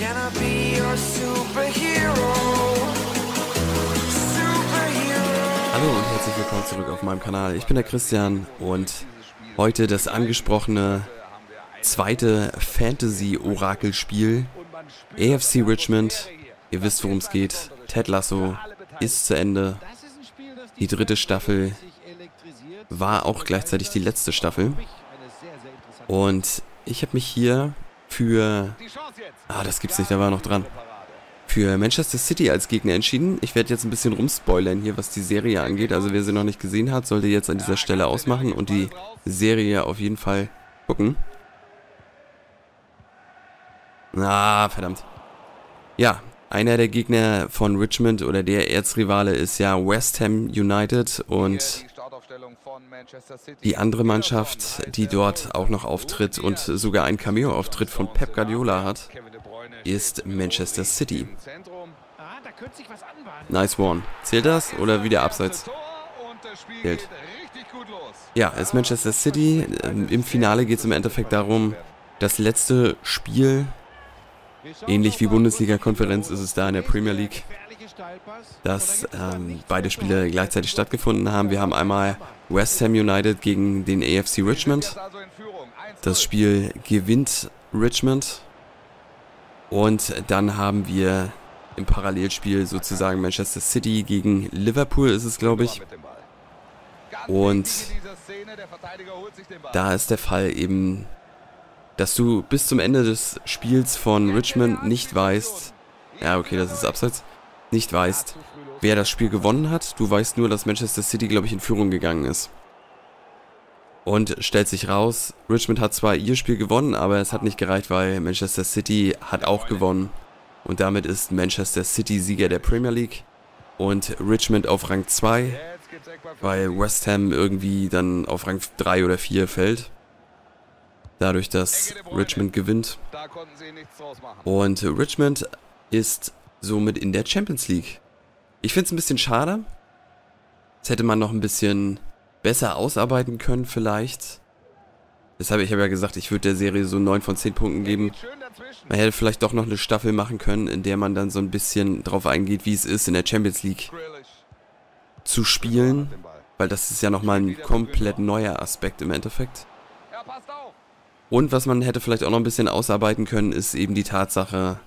Hallo und herzlich willkommen zurück auf meinem Kanal. Ich bin der Christian und heute das angesprochene zweite Fantasy-Orakelspiel AFC Richmond. Ihr wisst, worum es geht. Ted Lasso ist zu Ende. Die dritte Staffel war auch gleichzeitig die letzte Staffel. Und ich habe mich hier für... Ah, das gibt's nicht, da war noch dran. Für Manchester City als Gegner entschieden. Ich werde jetzt ein bisschen rumspoilern hier, was die Serie angeht. Also wer sie noch nicht gesehen hat, sollte jetzt an dieser Stelle ausmachen und die Serie auf jeden Fall gucken. Ah, verdammt. Ja, einer der Gegner von Richmond oder der Erzrivale ist ja West Ham United und die andere Mannschaft, die dort auch noch auftritt und sogar einen Cameo-Auftritt von Pep Guardiola hat, ist Manchester City. Nice one. Zählt das oder wieder abseits? Zählt. Ja, es ist Manchester City. Ähm, Im Finale geht es im Endeffekt darum, das letzte Spiel, ähnlich wie Bundesliga-Konferenz ist es da in der Premier League, dass ähm, beide Spiele gleichzeitig stattgefunden haben. Wir haben einmal West Ham United gegen den AFC Richmond. Das Spiel gewinnt Richmond. Und dann haben wir im Parallelspiel sozusagen Manchester City gegen Liverpool ist es, glaube ich. Und da ist der Fall eben, dass du bis zum Ende des Spiels von Richmond nicht weißt, ja okay, das ist abseits, nicht weißt, wer das Spiel gewonnen hat. Du weißt nur, dass Manchester City, glaube ich, in Führung gegangen ist. Und stellt sich raus, Richmond hat zwar ihr Spiel gewonnen, aber es hat nicht gereicht, weil Manchester City hat auch gewonnen. Und damit ist Manchester City Sieger der Premier League und Richmond auf Rang 2, weil West Ham irgendwie dann auf Rang 3 oder 4 fällt. Dadurch, dass Richmond gewinnt. Und Richmond ist somit in der Champions League. Ich finde es ein bisschen schade. Das hätte man noch ein bisschen besser ausarbeiten können vielleicht. Deshalb, ich habe ja gesagt, ich würde der Serie so 9 von 10 Punkten geben. Man hätte vielleicht doch noch eine Staffel machen können, in der man dann so ein bisschen drauf eingeht, wie es ist, in der Champions League zu spielen. Weil das ist ja nochmal ein komplett neuer Aspekt im Endeffekt. Und was man hätte vielleicht auch noch ein bisschen ausarbeiten können, ist eben die Tatsache,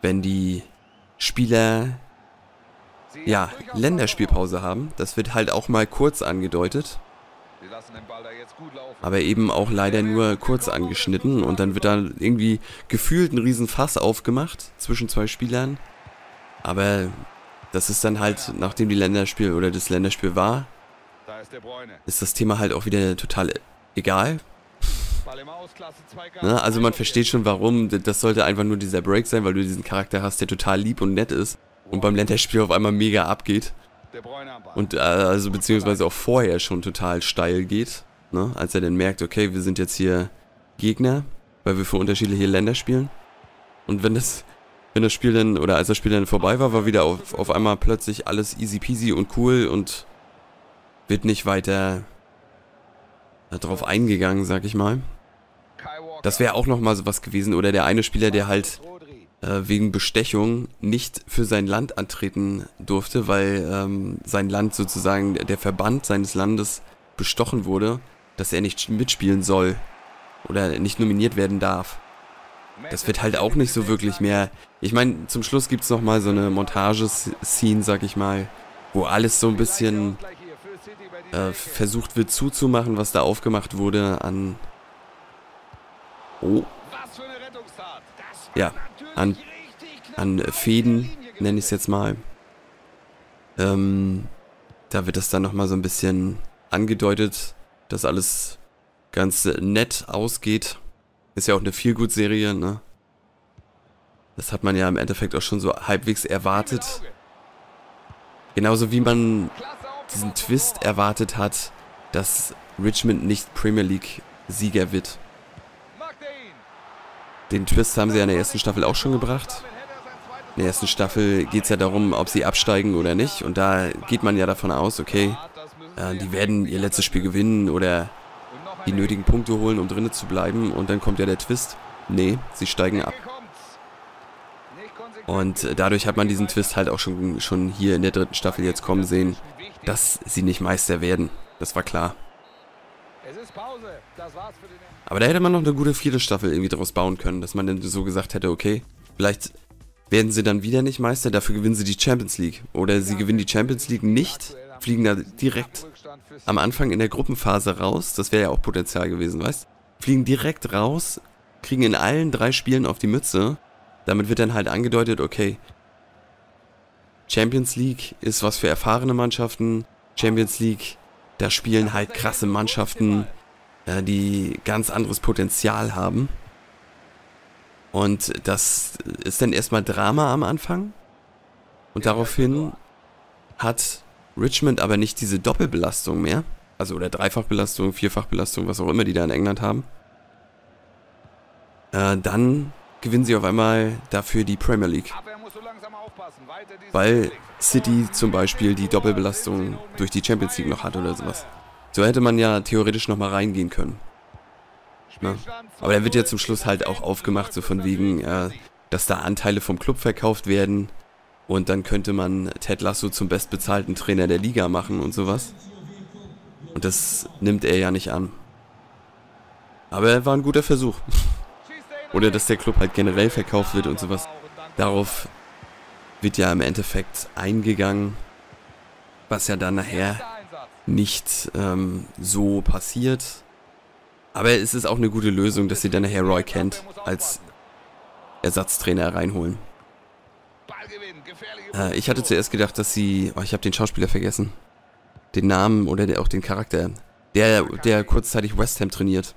wenn die Spieler ja, Länderspielpause haben. Das wird halt auch mal kurz angedeutet. Aber eben auch leider nur kurz angeschnitten und dann wird da irgendwie gefühlt ein Riesenfass aufgemacht zwischen zwei Spielern. Aber das ist dann halt, nachdem die Länderspiel oder das Länderspiel war, ist das Thema halt auch wieder total egal. Ne? Also man versteht schon warum, das sollte einfach nur dieser Break sein, weil du diesen Charakter hast, der total lieb und nett ist und beim Länderspiel auf einmal mega abgeht. Und äh, also beziehungsweise auch vorher schon total steil geht, ne? als er dann merkt, okay, wir sind jetzt hier Gegner, weil wir für unterschiedliche Länder spielen. Und wenn das, wenn das Spiel dann, oder als das Spiel dann vorbei war, war wieder auf, auf einmal plötzlich alles easy peasy und cool und wird nicht weiter darauf eingegangen, sag ich mal. Das wäre auch nochmal so was gewesen. Oder der eine Spieler, der halt wegen Bestechung nicht für sein Land antreten durfte, weil ähm, sein Land sozusagen, der Verband seines Landes bestochen wurde, dass er nicht mitspielen soll oder nicht nominiert werden darf. Das wird halt auch nicht so wirklich mehr. Ich meine, zum Schluss gibt es nochmal so eine Montagescene, sag ich mal, wo alles so ein bisschen äh, versucht wird zuzumachen, was da aufgemacht wurde an. Oh. Ja, an, an Fäden, nenne ich es jetzt mal. Ähm, da wird das dann nochmal so ein bisschen angedeutet, dass alles ganz nett ausgeht. Ist ja auch eine Feelgood-Serie, ne? Das hat man ja im Endeffekt auch schon so halbwegs erwartet. Genauso wie man diesen Twist erwartet hat, dass Richmond nicht Premier League Sieger wird. Den Twist haben sie ja in der ersten Staffel auch schon gebracht. In der ersten Staffel geht es ja darum, ob sie absteigen oder nicht. Und da geht man ja davon aus, okay, äh, die werden ihr letztes Spiel gewinnen oder die nötigen Punkte holen, um drinnen zu bleiben. Und dann kommt ja der Twist. Nee, sie steigen ab. Und dadurch hat man diesen Twist halt auch schon, schon hier in der dritten Staffel jetzt kommen sehen, dass sie nicht Meister werden. Das war klar. Aber da hätte man noch eine gute vierte Staffel irgendwie draus bauen können, dass man dann so gesagt hätte, okay, vielleicht werden sie dann wieder nicht Meister, dafür gewinnen sie die Champions League. Oder sie gewinnen die Champions League nicht, fliegen da direkt am Anfang in der Gruppenphase raus, das wäre ja auch Potenzial gewesen, weißt? Fliegen direkt raus, kriegen in allen drei Spielen auf die Mütze. Damit wird dann halt angedeutet, okay, Champions League ist was für erfahrene Mannschaften. Champions League, da spielen halt krasse Mannschaften, äh, die ganz anderes Potenzial haben. Und das ist dann erstmal Drama am Anfang. Und daraufhin hat Richmond aber nicht diese Doppelbelastung mehr. Also oder Dreifachbelastung, Vierfachbelastung, was auch immer die da in England haben. Äh, dann gewinnen sie auf einmal dafür die Premier League. Weil City zum Beispiel die Doppelbelastung durch die Champions League noch hat oder sowas. So hätte man ja theoretisch nochmal reingehen können. Na? Aber er wird ja zum Schluss halt auch aufgemacht, so von wegen, äh, dass da Anteile vom Club verkauft werden. Und dann könnte man Ted Lasso zum bestbezahlten Trainer der Liga machen und sowas. Und das nimmt er ja nicht an. Aber er war ein guter Versuch. Oder dass der Club halt generell verkauft wird und sowas. Darauf wird ja im Endeffekt eingegangen, was ja dann nachher nicht ähm, so passiert. Aber es ist auch eine gute Lösung, dass sie dann nachher Roy Kent als Ersatztrainer reinholen. Äh, ich hatte zuerst gedacht, dass sie... Oh, ich habe den Schauspieler vergessen. Den Namen oder der, auch den Charakter. Der, der kurzzeitig West Ham trainiert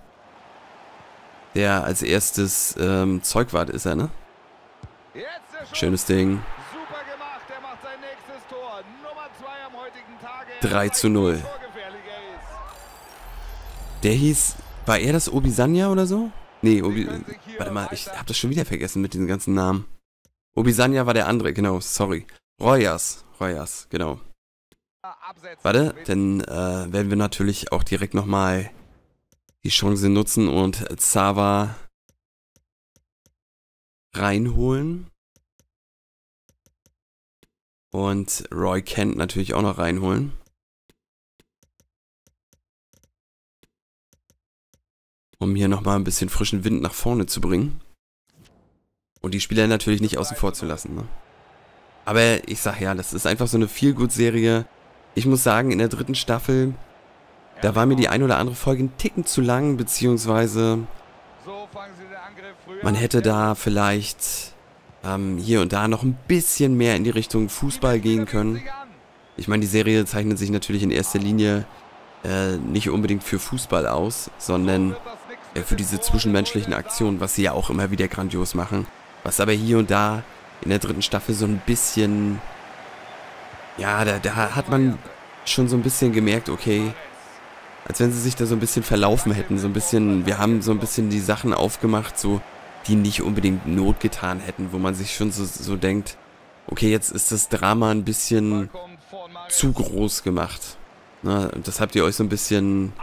der als erstes ähm, Zeugwart ist er, ne? Schönes Ding. 3 zu 0. Der hieß, war er das Obisanya oder so? Nee, Obi, warte mal, ich hab das schon wieder vergessen mit diesen ganzen Namen. Obisanya war der andere, genau, sorry. Royas, Royas, genau. Warte, dann äh, werden wir natürlich auch direkt nochmal die Chance nutzen und Zava reinholen. Und Roy Kent natürlich auch noch reinholen. Um hier nochmal ein bisschen frischen Wind nach vorne zu bringen. Und die Spieler natürlich nicht außen vor zu lassen. Ne? Aber ich sag ja, das ist einfach so eine Feel-Good-Serie. Ich muss sagen, in der dritten Staffel da war mir die ein oder andere Folge ein Ticken zu lang, beziehungsweise man hätte da vielleicht ähm, hier und da noch ein bisschen mehr in die Richtung Fußball gehen können. Ich meine, die Serie zeichnet sich natürlich in erster Linie äh, nicht unbedingt für Fußball aus, sondern für diese zwischenmenschlichen Aktionen, was sie ja auch immer wieder grandios machen. Was aber hier und da in der dritten Staffel so ein bisschen... Ja, da, da hat man schon so ein bisschen gemerkt, okay, als wenn sie sich da so ein bisschen verlaufen hätten. So ein bisschen, wir haben so ein bisschen die Sachen aufgemacht, so, die nicht unbedingt Not getan hätten, wo man sich schon so, so denkt, okay, jetzt ist das Drama ein bisschen zu groß gemacht. Na, das habt ihr euch so ein bisschen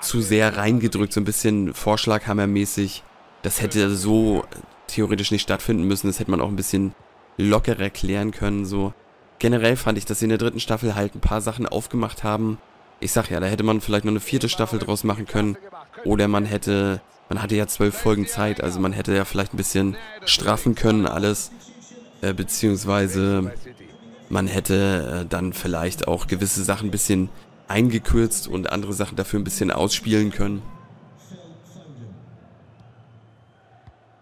zu sehr reingedrückt, so ein bisschen Vorschlaghammermäßig. Das hätte so theoretisch nicht stattfinden müssen. Das hätte man auch ein bisschen lockerer klären können. So generell fand ich, dass sie in der dritten Staffel halt ein paar Sachen aufgemacht haben, ich sag ja, da hätte man vielleicht noch eine vierte Staffel draus machen können. Oder man hätte, man hatte ja zwölf Folgen Zeit, also man hätte ja vielleicht ein bisschen straffen können alles. Äh, beziehungsweise man hätte äh, dann vielleicht auch gewisse Sachen ein bisschen eingekürzt und andere Sachen dafür ein bisschen ausspielen können.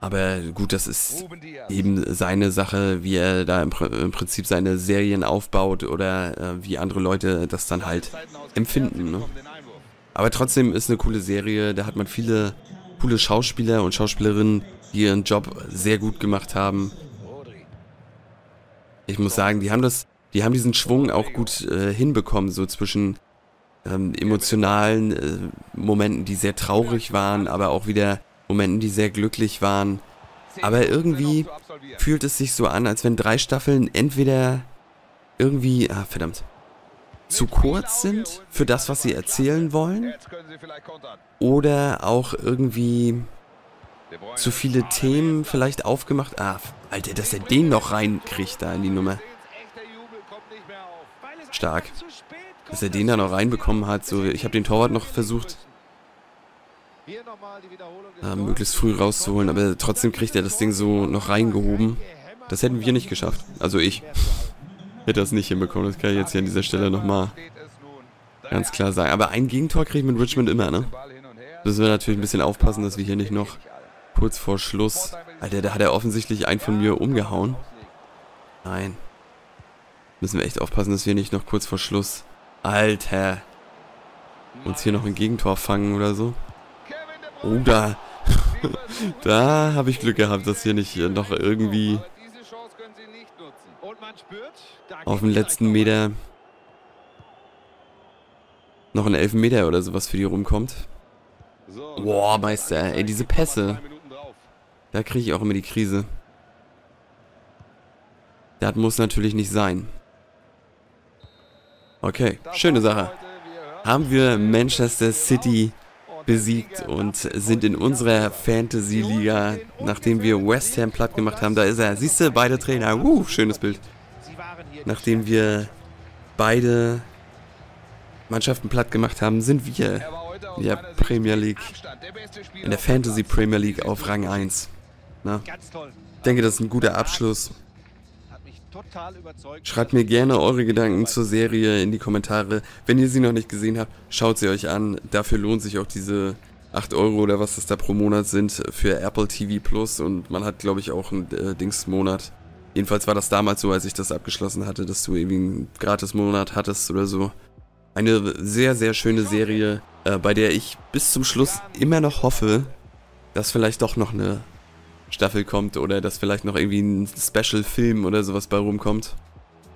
Aber gut, das ist eben seine Sache, wie er da im, im Prinzip seine Serien aufbaut oder äh, wie andere Leute das dann halt empfinden. Ne? Aber trotzdem ist eine coole Serie, da hat man viele coole Schauspieler und Schauspielerinnen, die ihren Job sehr gut gemacht haben. Ich muss sagen, die haben das, die haben diesen Schwung auch gut äh, hinbekommen, so zwischen ähm, emotionalen äh, Momenten, die sehr traurig waren, aber auch wieder Momenten, die sehr glücklich waren. Aber irgendwie fühlt es sich so an, als wenn drei Staffeln entweder irgendwie, ah verdammt, zu kurz sind für das, was sie erzählen wollen. Oder auch irgendwie, zu viele Themen vielleicht aufgemacht. Ah, Alter, dass er den noch reinkriegt da in die Nummer. Stark. Dass er den da noch reinbekommen hat. So, ich habe den Torwart noch versucht, äh, möglichst früh rauszuholen, aber trotzdem kriegt er das Ding so noch reingehoben. Das hätten wir nicht geschafft. Also ich. Hätte das nicht hinbekommen. Das kann ich jetzt hier an dieser Stelle nochmal ganz klar sagen. Aber ein Gegentor kriegt mit Richmond immer, ne? Müssen wir natürlich ein bisschen aufpassen, dass wir hier nicht noch kurz vor Schluss... Alter, da hat er offensichtlich einen von mir umgehauen. Nein. Müssen wir echt aufpassen, dass wir nicht noch kurz vor Schluss... Alter. Uns hier noch ein Gegentor fangen oder so. Oh, da... da habe ich Glück gehabt, dass hier nicht noch irgendwie auf den letzten Meter noch ein Elfmeter oder sowas für die rumkommt. Boah, Meister, ey, diese Pässe. Da kriege ich auch immer die Krise. Das muss natürlich nicht sein. Okay, schöne Sache. Haben wir Manchester City besiegt und sind in unserer Fantasy-Liga, nachdem wir West Ham platt gemacht haben. Da ist er. Siehst du, beide Trainer. Uh, schönes Bild. Nachdem wir beide Mannschaften platt gemacht haben, sind wir in der Premier League, in der Fantasy Premier League auf Rang 1. Na? Ich denke, das ist ein guter Abschluss. Schreibt mir gerne eure Gedanken zur Serie in die Kommentare. Wenn ihr sie noch nicht gesehen habt, schaut sie euch an. Dafür lohnt sich auch diese 8 Euro oder was das da pro Monat sind für Apple TV Plus. Und man hat, glaube ich, auch einen äh, Dingsmonat. Jedenfalls war das damals so, als ich das abgeschlossen hatte, dass du irgendwie einen Gratis-Monat hattest oder so. Eine sehr, sehr schöne Serie, äh, bei der ich bis zum Schluss immer noch hoffe, dass vielleicht doch noch eine Staffel kommt oder dass vielleicht noch irgendwie ein Special-Film oder sowas bei rumkommt.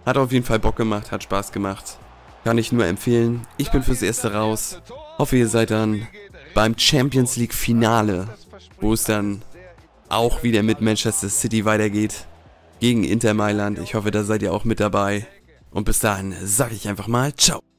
Hat auf jeden Fall Bock gemacht, hat Spaß gemacht. Kann ich nur empfehlen. Ich bin fürs Erste raus. Hoffe, ihr seid dann beim Champions League Finale, wo es dann auch wieder mit Manchester City weitergeht. Gegen Inter Mailand. Ich hoffe, da seid ihr auch mit dabei. Und bis dahin sage ich einfach mal Ciao.